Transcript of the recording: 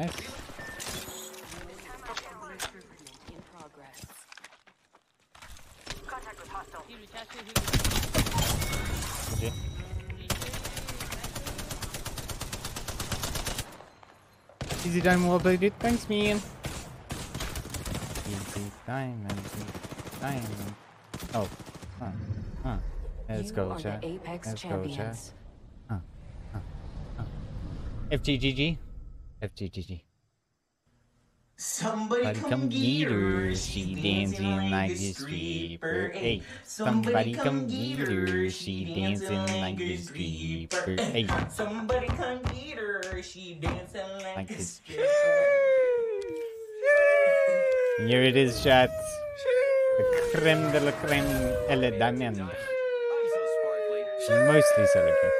Nice. In progress. Hero, Chacho, hero. GG. Easy time, well played, dude. Thanks, man. Easy diamond, easy diamond. Oh, huh, huh. Let's go, are chat. Apex Let's go, champions. chat. FGGG. FGGG. Somebody Somebody come come get get her, her, she she dancing like a stripper. Hey, Somebody come get her, she dancing like a stripper. Hey, somebody come get her, she dancing like, Like a a stripper. here it is, chat. The creme de la creme, Elle Diamond. Mostly silicon.